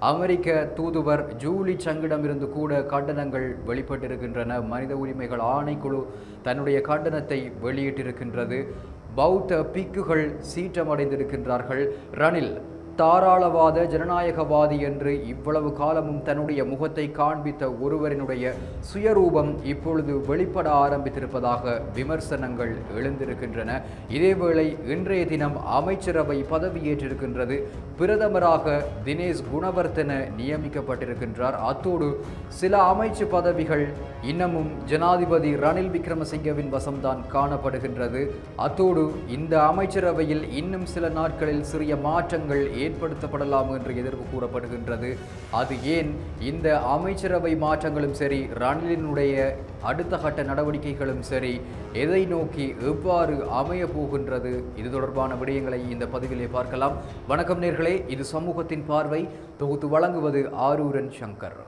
அமெரிக்க தூதுவர் ஜூலி சங்கிடமிருந்து கூட கண்டனங்கள் வெளிப்பட்டிருக்கின்றன. மனித உரிமைகள் ஆணைக்குழு தன்னுடைய கண்டனத்தை வெளியிட்டிருக்கின்றது. பௌத்த பிக்குகள் சீற்றமடைந்திருக்கின்றார்கள். ரணில் தாராளவாத ஜனநாயகவாதி என்று இவ்வளவு காலமும் தன்னுடைய முகத்தை காண்பித்த ஒருவரினுடைய சுயரூபம் இப்பொழுது வெளிப்பட ஆரம்பித்திருப்பதாக விமர்சனங்கள் எழுந்திருக்கின்றன. இதேவேளை இன்றைய தினம் அமைச்சரவை பதவியேற்றிருக்கின்றது. பிரதமராக தினேஷ் குணவர்த்தன நியமிக்கப்பட்டிருக்கின்றார். அத்தோடு சில அமைச்சு பதவிகள் இன்னமும் ஜனாதிபதி ரணில் விக்ரமசிங்கவின் வசம்தான் காணப்படுகின்றது. அத்தோடு இந்த அமைச்சரவையில் இன்னும் சில நாட்களில் சிறிய மாற்றங்கள் ஏற்படுத்தப்படலாம் என்று எதிர்ப்பு கூறப்படுகின்றது. அது ஏன்? இந்த அமைச்சரவை மாற்றங்களும் சரி ரணிலினுடைய அடுத்த கட்ட நடவடிக்கைகளும் சரி எதை நோக்கி எவ்வாறு அமைய போகின்றது? இது தொடர்பான விடயங்களை இந்த பதிவிலே பார்க்கலாம். வணக்கம் நேர்களே இது சமூகத்தின் பார்வை. தொகுத்து வழங்குவது ஆரூரன் சங்கர்.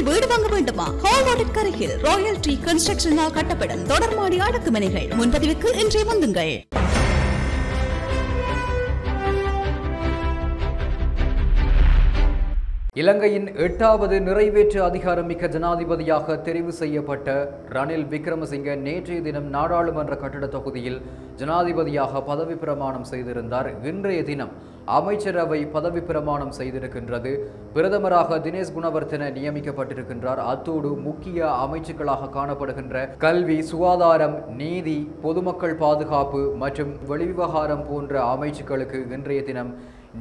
வெள்ளவத்தையில் வீடு வாங்க வேண்டுமா? ஹால்வார்டின் கரையில் ராயல் ட்ரீ கன்ஸ்ட்ரக்ஷனால் கட்டப்படும் தொடர்மாடி அடக்குமனைகள். முன்பதிவுக்கு இன்றே வந்துங்கள். இலங்கையின் எட்டாவது நிறைவேற்று அதிகாரமிக்க ஜனாதிபதியாக தெரிவு செய்யப்பட்ட ரணில் விக்ரமசிங்க நேற்றைய தினம் நாடாளுமன்ற கட்டிட தொகுதியில் ஜனாதிபதியாக பதவி பிரமாணம் செய்திருந்தார். இன்றைய தினம் அமைச்சரவை பதவி பிரமாணம் செய்திருக்கின்றது. பிரதமராக தினேஷ் குணவர்த்தன நியமிக்கப்பட்டிருக்கின்றார். அத்தோடு முக்கிய அமைச்சுக்களாக காணப்படுகின்ற கல்வி சுகாதாரம் நீதி பொதுமக்கள் பாதுகாப்பு மற்றும் வெளிவிவகாரம் போன்ற அமைச்சுக்களுக்கு இன்றைய தினம்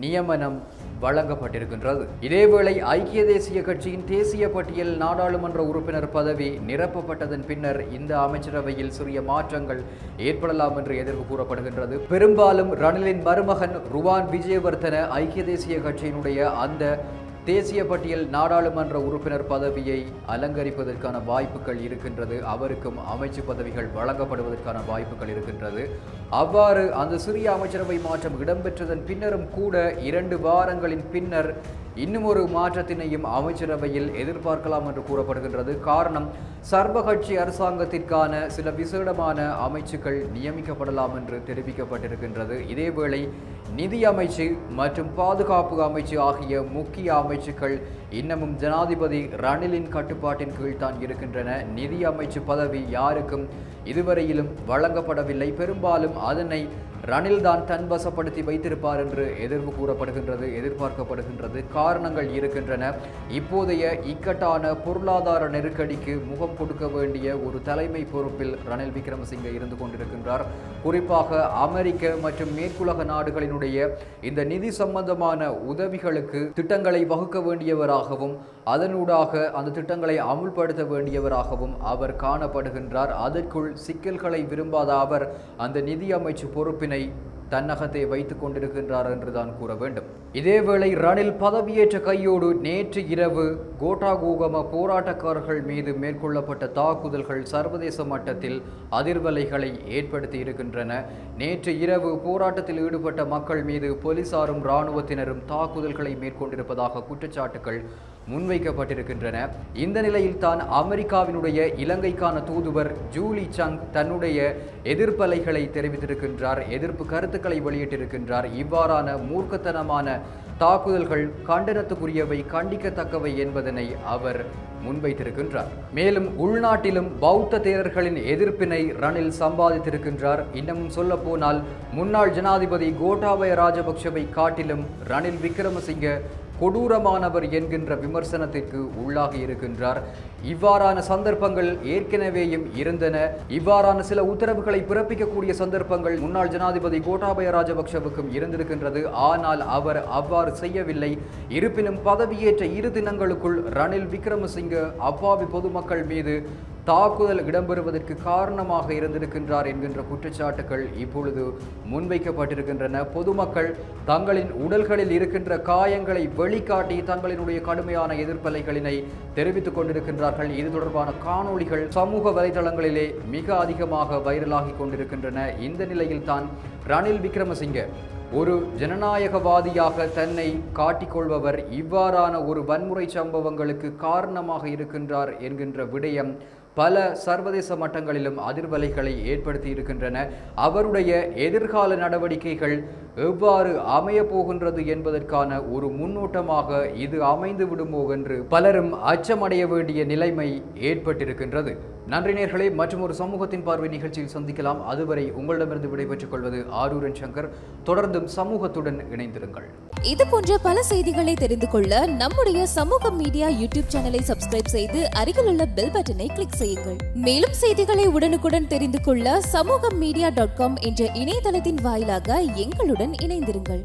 நியமனம் வழங்கப்பட்டிருக்கின்றது. இதேவேளை ஐக்கிய தேசிய கட்சியின் தேசிய பட்டியல் நாடாளுமன்ற உறுப்பினர் பதவி நிரப்பப்பட்டதன் பின்னர் இந்த அமைச்சரவையில் சிறிய மாற்றங்கள் ஏற்படலாம் என்று எதிர்ப்பு கூறப்படுகின்றது. பெரும்பாலும் ரணிலின் மருமகன் ருவான் விஜயவர்தன ஐக்கிய தேசிய கட்சியினுடைய அந்த தேசிய பட்டியல் நாடாளுமன்ற உறுப்பினர் பதவியை அலங்கரிப்பதற்கான வாய்ப்புகள் இருக்கின்றது. அவருக்கும் அமைச்சு பதவிகள் வழங்கப்படுவதற்கான வாய்ப்புகள் இருக்கின்றது. அவ்வாறு அந்த சிறிய அமைச்சரவை மாற்றம் இடம்பெற்றதன் பின்னரும் கூட இரண்டு வாரங்களின் பின்னர் இன்னும் ஒரு மாற்றத்தினையும் அமைச்சரவையில் எதிர்பார்க்கலாம் என்று கூறப்படுகின்றது. காரணம் சர்வகட்சி அரசாங்கத்திற்கான சில விசேடமான அமைச்சுக்கள் நியமிக்கப்படலாம் என்று தெரிவிக்கப்பட்டிருக்கின்றது. இதேவேளை நிதி அமைச்சு மற்றும் பாதுகாப்பு அமைச்சு ஆகிய முக்கிய அமைச்சுக்கள் இன்னமும் ஜனாதிபதி ரணிலின் கட்டுப்பாட்டின் கீழ் தான் இருக்கின்றன. நிதி அமைச்சு பதவி யாருக்கும் இதுவரையிலும் வழங்கப்படவில்லை. பெரும்பாலும் அதனை ரணில் தான் தன்வசப்படுத்தி வைத்திருப்பார் என்று எதிர்ப்பு கூறப்படுகின்றது எதிர்பார்க்கப்படுகின்றது காரணங்கள் இருக்கின்றன. இப்போதைய இக்கட்டான பொருளாதார நெருக்கடிக்கு முகம் கொடுக்க வேண்டிய ஒரு தலைமை பொறுப்பில் ரணில் விக்ரமசிங்கே இருந்து கொண்டிருக்கின்றார். குறிப்பாக அமெரிக்க மற்றும் மேற்குலக நாடுகளினுடைய இந்த நிதி சம்பந்தமான உதவிகளுக்கு திட்டங்களை வகுக்க வேண்டியவராகவும் அதனூடாக அந்த திட்டங்களை அமுல்படுத்த வேண்டியவராகவும் அவர் காணப்படுகின்றார். அதற்குள் சிக்கல்களை விரும்பாத அவர் அந்த நிதி அமைச்சு பொறுப்பினை தன்னகத்தை வைத்துக் கொண்டிருக்கின்றார் என்றுதான் கூற வேண்டும். இதேவேளை ரணில் பதவியேற்ற கையோடு நேற்று இரவு கோட்டாகூகம போராட்டக்காரர்கள் மீது மேற்கொள்ளப்பட்ட தாக்குதல்கள் சர்வதேச மட்டத்தில் அதிர்வலைகளை ஏற்படுத்தி இருக்கின்றன. நேற்று இரவு போராட்டத்தில் ஈடுபட்ட மக்கள் மீது போலீசாரும் இராணுவத்தினரும் தாக்குதல்களை மேற்கொண்டிருப்பதாக குற்றச்சாட்டுகள் முன்வைக்கப்பட்டிருக்கின்றன. இந்த நிலையில் தான் அமெரிக்காவினுடைய இலங்கைக்கான தூதுவர் ஜூலி சங் தன்னுடைய எதிர்ப்பலைகளை தெரிவித்திருக்கின்றார் எதிர்ப்பு கருத்துக்களை வெளியிட்டிருக்கின்றார். இவ்வாறான மூர்க்கத்தனமான தாக்குதல்கள் கண்டனத்துக்குரியவை கண்டிக்கத்தக்கவை என்பதனை அவர் முன்வைத்திருக்கின்றார். மேலும் உள்நாட்டிலும் பௌத்த தேரர்களின் எதிர்ப்பினை ரணில் சம்பாதித்திருக்கின்றார். இன்னமும் சொல்ல போனால் முன்னாள் ஜனாதிபதி கோட்டாபய ராஜபக்ஷவை காட்டிலும் ரணில் விக்ரமசிங்க கொடூரமானவர் என்கின்ற விமர்சனத்திற்கு உள்ளாகி இருக்கின்றார். இவ்வாறான சந்தர்ப்பங்கள் ஏற்கனவேயும் இருந்தன. இவ்வாறான சில உத்தரவுகளை பிறப்பிக்கக்கூடிய சந்தர்ப்பங்கள் முன்னாள் ஜனாதிபதி கோட்டாபய ராஜபக்ஷவுக்கும் இருந்திருக்கின்றது. ஆனால் அவர் அவ்வாறு செய்யவில்லை. இருப்பினும் பதவியேற்ற இரு தினங்களுக்குள் ரணில் விக்ரமசிங்க அப்பாவி பொதுமக்கள் மீது தாக்குதல் இடம்பெறுவதற்கு காரணமாக இருந்திருக்கின்றார் என்கின்ற குற்றச்சாட்டுகள் இப்பொழுது முன்வைக்கப்பட்டிருக்கின்றன. பொதுமக்கள் தங்களின் உடல்களில் இருக்கின்ற காயங்களை வெளிக்காட்டி தங்களினுடைய கடுமையான எதிர்ப்பலைகளினை தெரிவித்துக் கொண்டிருக்கின்றார்கள். இது தொடர்பான காணொளிகள் சமூக வலைதளங்களிலே மிக அதிகமாக வைரலாகி கொண்டிருக்கின்றன. இந்த நிலையில்தான் ரணில் விக்ரமசிங்கே ஒரு ஜனநாயகவாதியாக தன்னை காட்டிக்கொள்பவர் இவ்வாறான ஒரு வன்முறை சம்பவங்களுக்கு காரணமாக இருக்கின்றார் என்கின்ற விடயம் பல சர்வதேச மட்டங்களிலும் அதிர்வலைகளை ஏற்படுத்தி இருக்கின்றன. அவருடைய எதிர்கால நடவடிக்கைகள் எவ்வாறு அமையப் போகின்றது என்பதற்கான ஒரு முன்னோட்டமாக இது அமைந்து விடுமோ என்று பலரும் அச்சமடைய வேண்டிய நிலைமை ஏற்பட்டிருக்கின்றது. நன்றி நேர்களே மற்றும் ஒரு சமூகத்தின் பார்வை நிகழ்ச்சியில் சந்திக்கலாம். அதுவரை உங்களிடமிருந்து விடைபெற்றுக் கொள்வது ஆரூரன் சங்கர். தொடர்ந்தும் சமூகத்துடன் இணைந்திருங்கள். இது போன்ற பல செய்திகளை தெரிந்து கொள்ள நம்முடைய சமூக மீடியா யூடியூப் சேனலை சப்ஸ்கிரைப் செய்து அருகிலுள்ள பெல் பட்டனை கிளிக் செய்யுங்கள். மேலும் செய்திகளை உடனுக்குடன் தெரிந்து கொள்ள சமூக மீடியா டாட் காம் என்ற இணையதளத்தின் வாயிலாக எங்களுடன் இணைந்திருங்கள்.